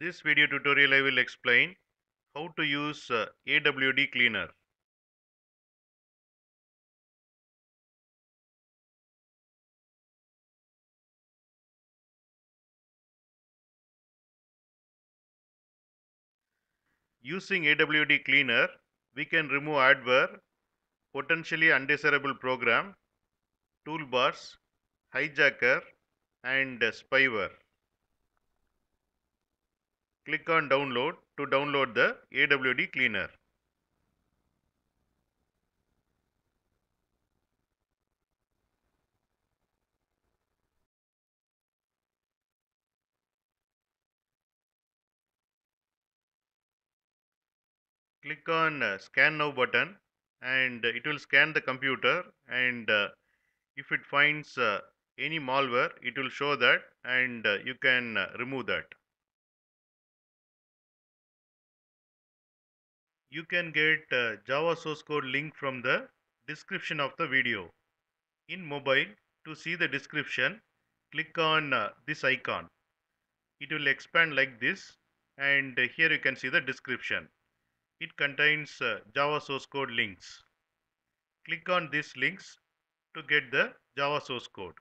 This video tutorial I will explain how to use uh, AdwCleaner. Using AdwCleaner, we can remove adware, potentially undesirable program, toolbars, hijacker and spyware. Click on download to download the AdwCleaner. Click on uh, scan now button and it will scan the computer and uh, if it finds uh, any malware it will show that and you can remove that. You can get uh, Java source code link from the description of the video. In mobile, to see the description, click on uh, this icon. It will expand like this and here you can see the description. It contains uh, Java source code links. Click on these links to get the Java source code.